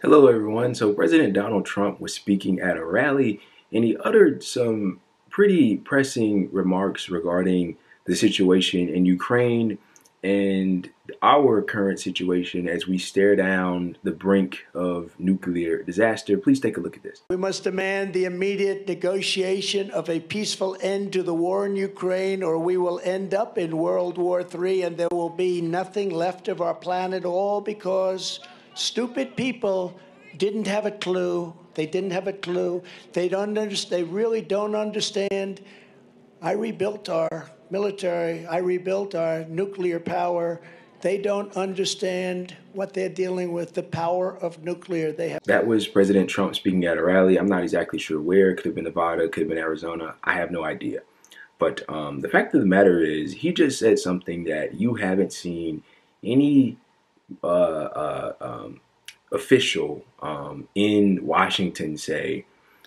Hello, everyone. So, President Donald Trump was speaking at a rally and he uttered some pretty pressing remarks regarding the situation in Ukraine and our current situation as we stare down the brink of nuclear disaster. Please take a look at this. We must demand the immediate negotiation of a peaceful end to the war in Ukraine, or we will end up in World War III and there will be nothing left of our planet, all because stupid people didn't have a clue. They didn't have a clue. They don't understand. They really don't understand. I rebuilt our military. I rebuilt our nuclear power. They don't understand what they're dealing with, the power of nuclear. They have. That was President Trump speaking at a rally. I'm not exactly sure where. It could have been Nevada, could have been Arizona. I have no idea. But um, the fact of the matter is, he just said something that you haven't seen any uh, uh, um, official um, in Washington say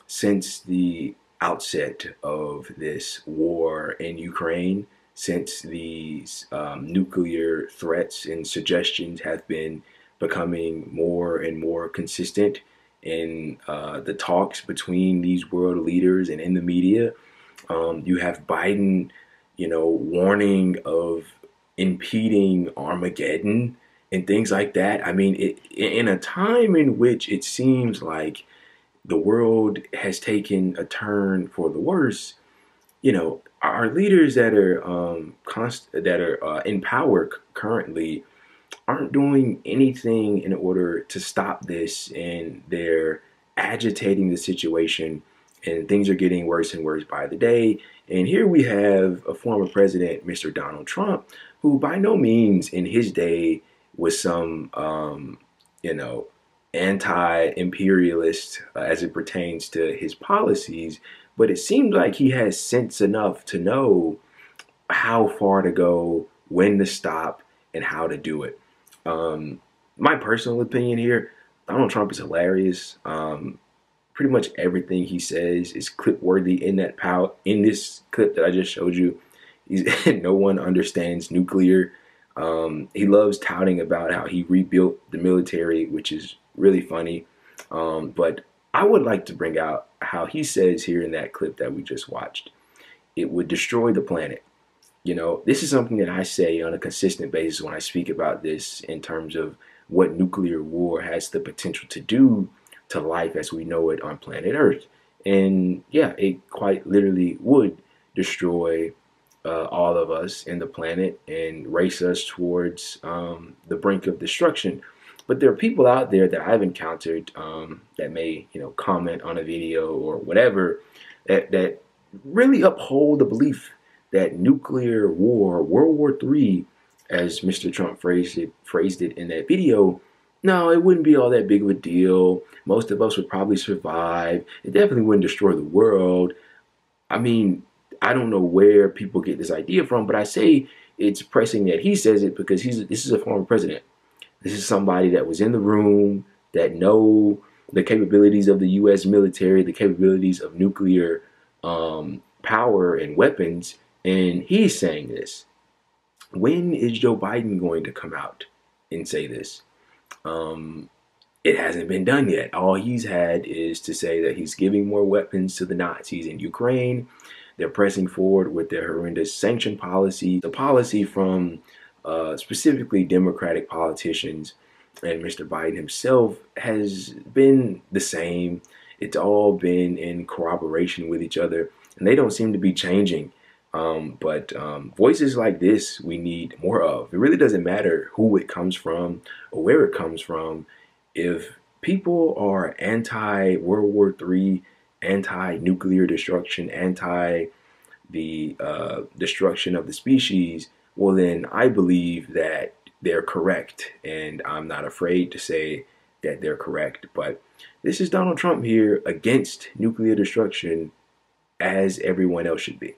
since the outset of this war in Ukraine, since these um, nuclear threats and suggestions have been becoming more and more consistent in uh, the talks between these world leaders and in the media. Um, you have Biden, you know, warning of impeding Armageddon and things like that. I mean, it, in a time in which it seems like the world has taken a turn for the worse, you know, our leaders that are um, const- that are uh, in power currently aren't doing anything in order to stop this, and they're agitating the situation, and things are getting worse and worse by the day. And here we have a former president, Mr. Donald Trump, who by no means in his day with some, um, you know, anti-imperialist uh, as it pertains to his policies, but it seems like he has sense enough to know how far to go, when to stop, and how to do it. Um, my personal opinion here, Donald Trump is hilarious. Um, pretty much everything he says is clip worthy in that pow in this clip that I just showed you. No one understands nuclear um, he loves touting about how he rebuilt the military, which is really funny. Um, but I would like to bring out how he says here in that clip that we just watched it would destroy the planet. You know, this is something that I say on a consistent basis when I speak about this in terms of what nuclear war has the potential to do to life as we know it on planet Earth. And yeah, it quite literally would destroy uh, all of us and the planet and race us towards um, the brink of destruction. But there are people out there that I've encountered um, that may, you know, comment on a video or whatever that that really uphold the belief that nuclear war, World War III, as Mr. Trump phrased it, phrased it in that video, no, it wouldn't be all that big of a deal. Most of us would probably survive. It definitely wouldn't destroy the world. I mean, I don't know where people get this idea from, but I say it's pressing that he says it because he's this is a former president. This is somebody that was in the room that know the capabilities of the U.S. military, the capabilities of nuclear um, power and weapons, and he's saying this. When is Joe Biden going to come out and say this? Um, it hasn't been done yet. All he's had is to say that he's giving more weapons to the Nazis in Ukraine they're pressing forward with their horrendous sanction policy, the policy from uh, specifically Democratic politicians and Mr. Biden himself has been the same. It's all been in corroboration with each other, and they don't seem to be changing. Um, but um, voices like this we need more of. It really doesn't matter who it comes from or where it comes from. If people are anti World War III anti-nuclear destruction, anti the uh, destruction of the species, well then I believe that they're correct, and I'm not afraid to say that they're correct. But this is Donald Trump here against nuclear destruction, as everyone else should be.